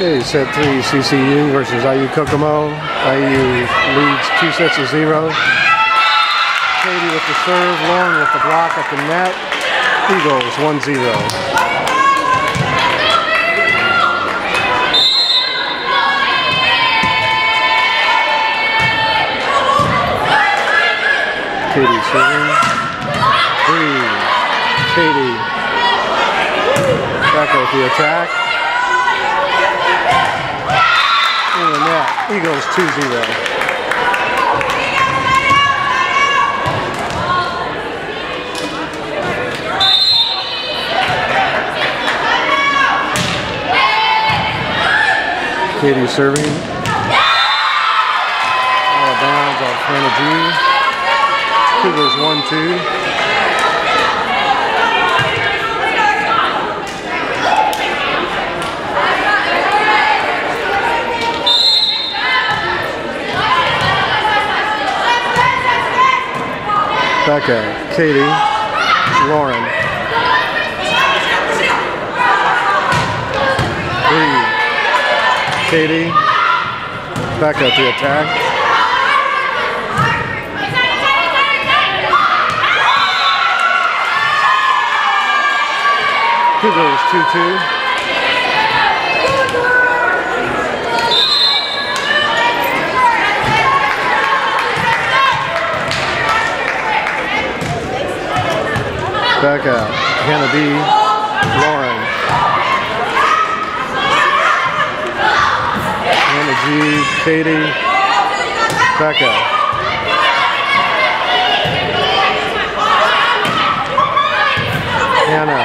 Okay, set three CCU versus IU Kokomo. IU leads two sets to zero. Katie with the serve, Lauren with the block at the net. Eagles 1-0. Katie serving. Three. Katie. Back with the attack. Eagles 2-0. Katie serving. Out of bounds off Hannah G. Cougars 1-2. Becca, Katie, Lauren. Three. Katie, Becca the attack. Cougars 2-2. Becca, Hannah B, Lauren. Hannah G, Katie, Becca. Hannah,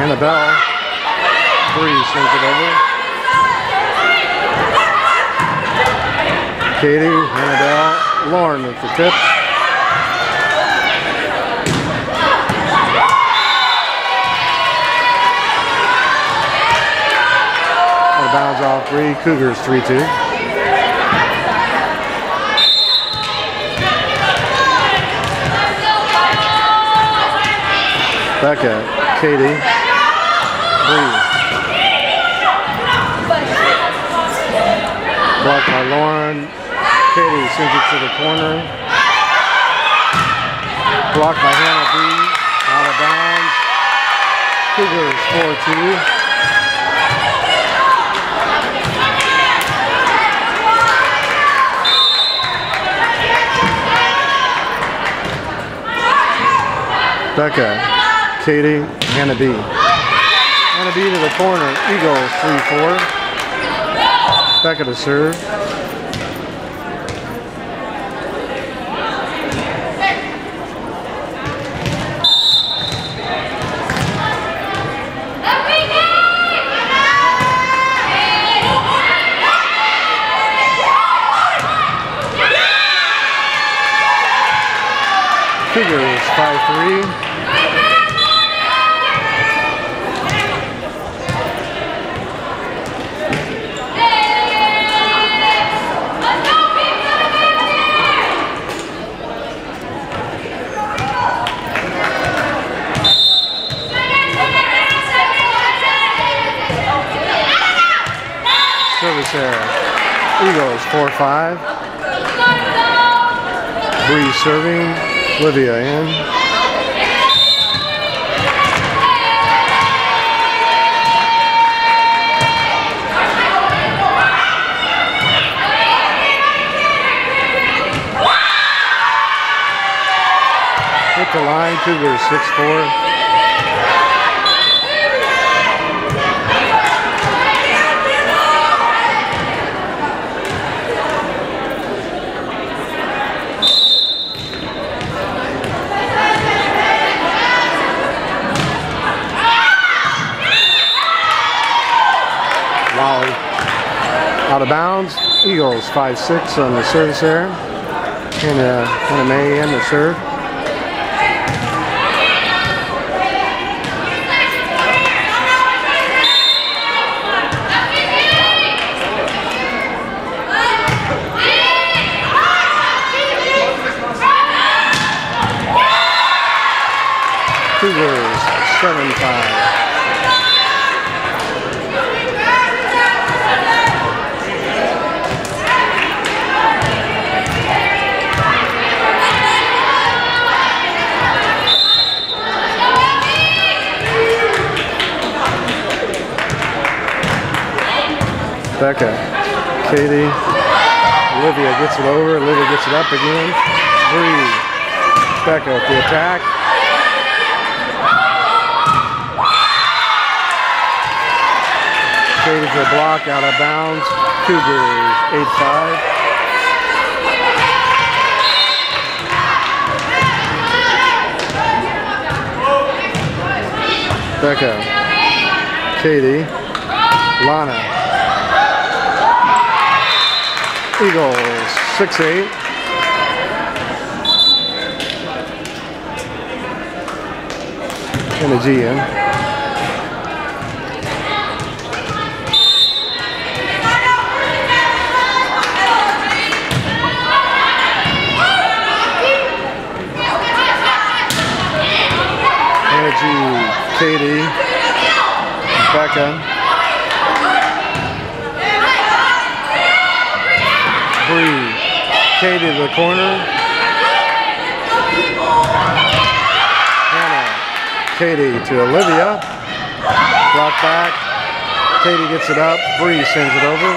Annabelle, three, sends it over. Katie, Annabelle, Lauren with the tip. Bounds off three, Cougars 3-2. Becca, Katie, three. Blocked by Lauren. Katie sends it to the corner. Blocked by Hannah B. Out of bounds. Cougars 4-2. Becca, Katie, Hannah B. Hannah B to the corner. Eagles 3-4. Becca to serve. Cougars 5-3. Service error. 4-5. Bree serving. Olivia in. Hit the line, Cougars 6-4. Out of bounds. Eagles 5-6 on the service error. And uh, Hannah May in the serve. Cougars 7-5. Becca, Katie, Olivia gets it over, Olivia gets it up again. Bree, Becca with the attack. Katie for a block out of bounds. Cougars 8-5. Becca, Katie, Lana, Eagles 6-8. And a G in. Energy, Katie, Becca, Bree, Katie to the corner, Hannah, Katie to Olivia, block back, Katie gets it up, Bree sends it over.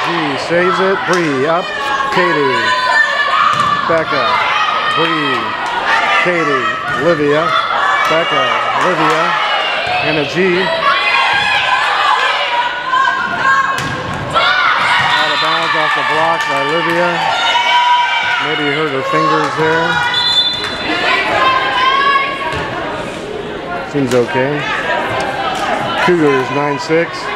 G saves it, Bree up, Katie, Becca, Bree, Katie, Olivia, Becca, Olivia, G. Out of bounds off the block by Olivia. Maybe you heard her fingers there. Seems okay. Cougars 9-6.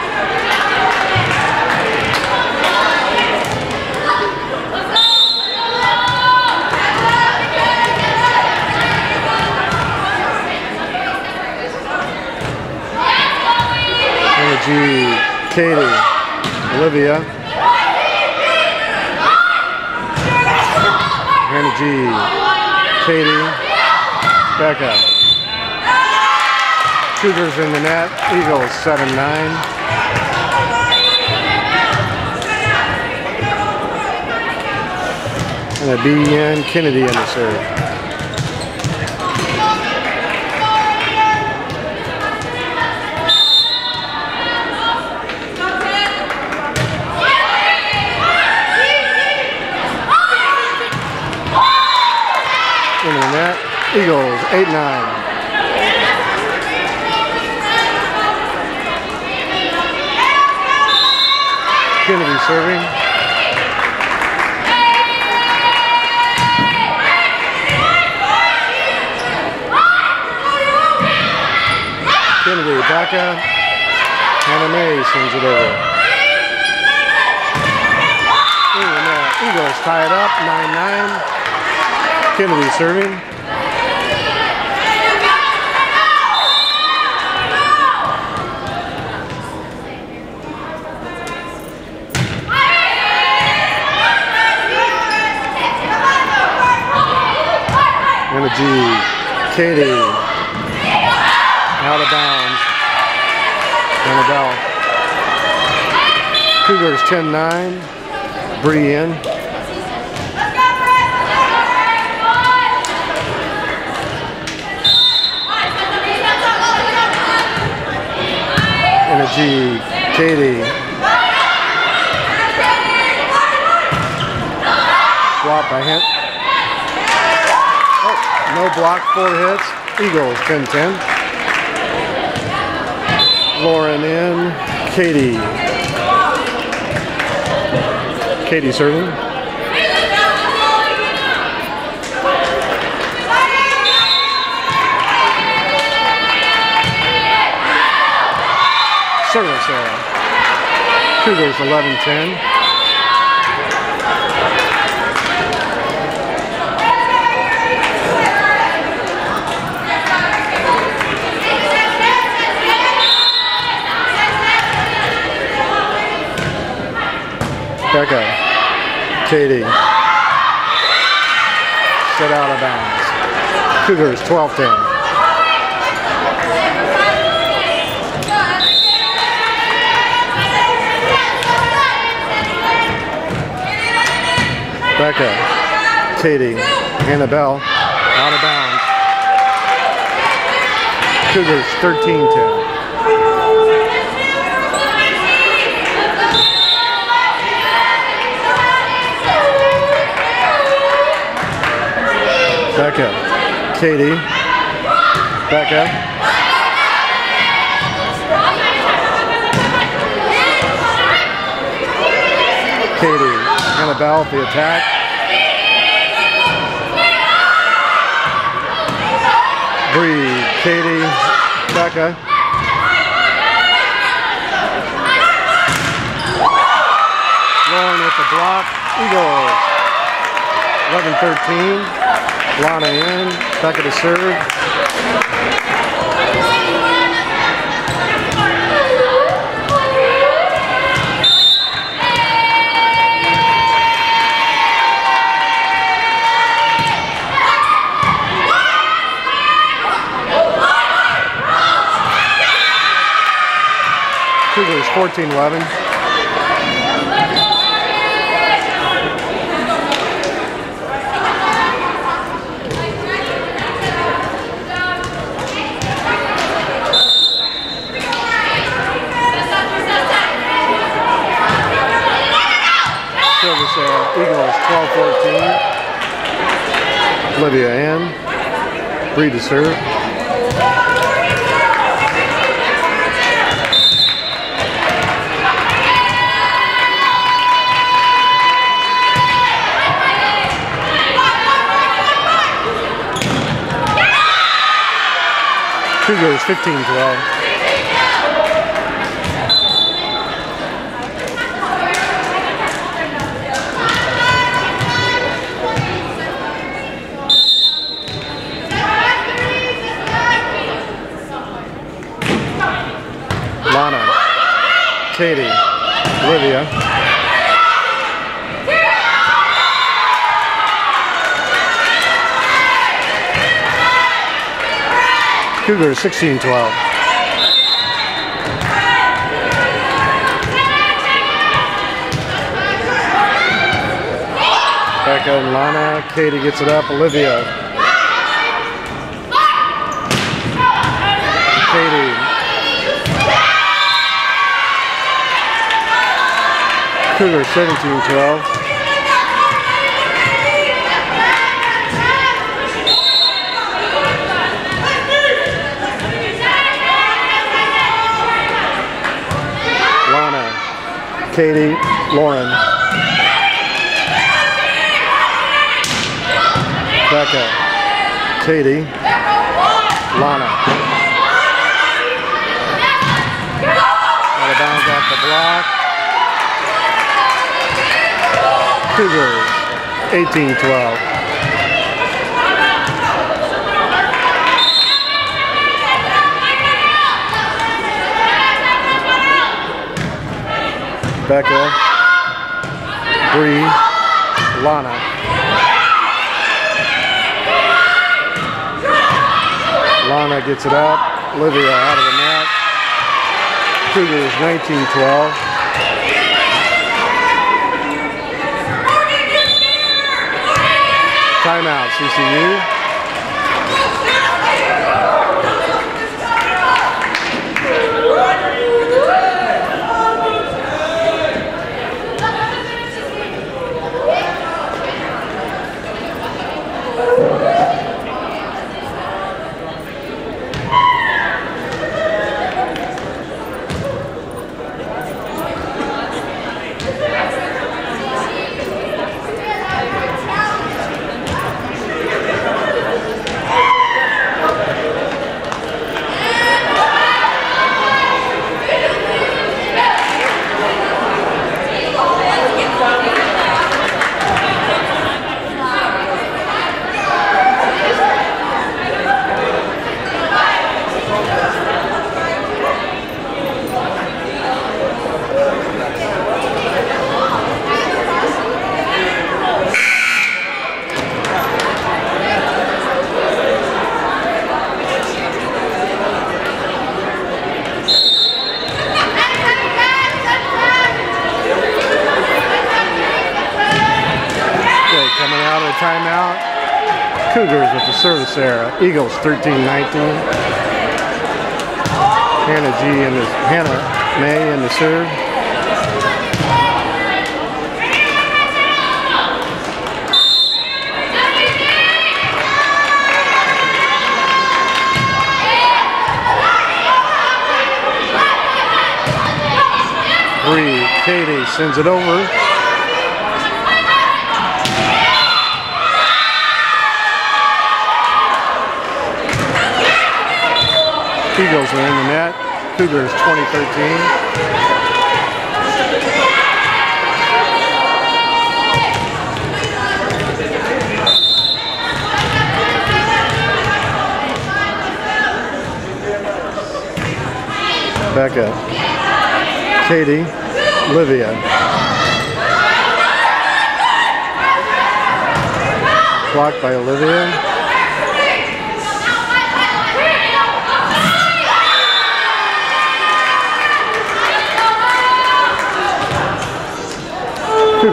Katie, Olivia, G, Katie, Becca. Cougars in the net, Eagles 7-9. And a BN Kennedy in the serve. Eagles, 8-9. Kennedy serving. Kennedy back. Hannah May sends it over. Uh, Eagles tie it up, 9-9. Kennedy serving. G. Katie. Out of bounds. Annabelle. Cougars 10-9. Bree in. Energy, Katie. Swap by Hint. No block, four hits. Eagles 10-10. Lauren in. Katie. Katie serving. Service error. Cougars 11-10. Becca. Katie. Set out of bounds. Cougars 12-10. Becca, Katie, Annabelle, out of bounds. Cougars 13-10. Becca. Katie. Becca. Katie. Annabelle at the attack. Bree. Katie. Becca. Lauren with the block. Eagles. 11-13. Lana in, Becca to serve. Cougars 14-11. Silver Sarah Eagles 12-14. Olivia Bree to serve. Cougars 15-12. Lana, Katie, Olivia. Cougars 16 12. Becca Lana. Katie gets it up. Olivia. Katie. Cougars 17 12. Lana, Katie, Lauren, Becca, Katie, Lana. Out of bounds off the block. Cougars, 18-12. Becca, Bree, Lana. Lana gets it up. Olivia out of the net. Cougars 19-12. Timeout, CCU. Okay, coming out of the timeout. Cougars with the service error. Eagles 13-19. Hannah G and the Hannah May in the serve. Katie sends it over. Eagles are in the net. Cougars 2013. Becca, Katie, Livia. Blocked by Olivia.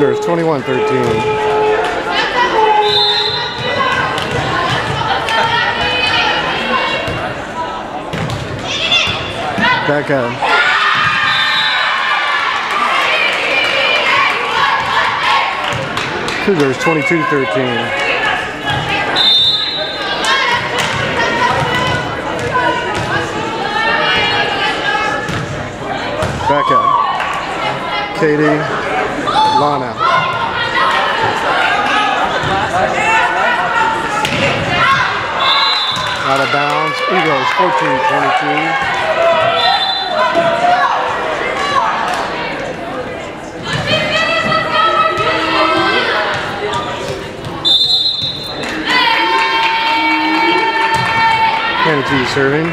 Cougars 21-13. Becca. Cougars 22-13. Becca. Katie. Lana. Out of bounds. Eagles 14-22. Hannah serving.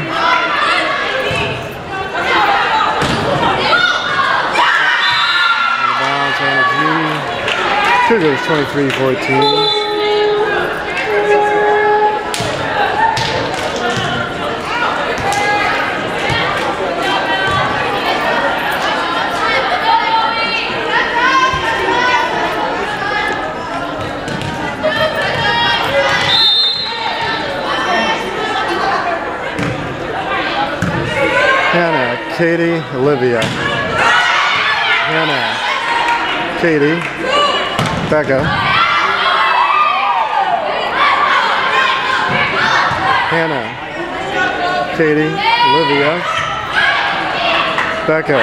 Out of bounds, G. Cougars 23-14. Hannah, Katie, Olivia. Hannah, Katie, Becca. Hannah, Katie, Olivia, Becca.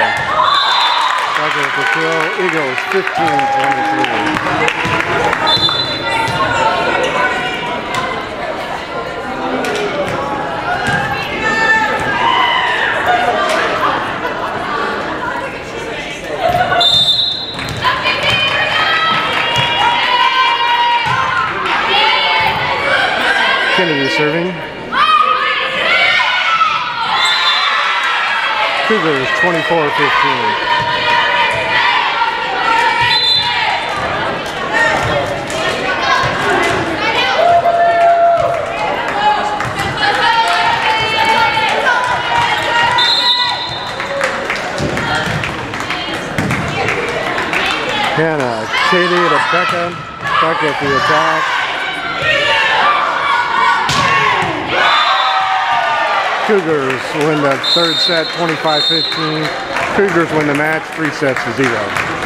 Becca throw. Eagles 15 23. Kennedy serving. Cougars 24-15. Hannah, Katie to Becca. Becca the attack. Cougars win the third set 25-15. Cougars win the match three sets to zero.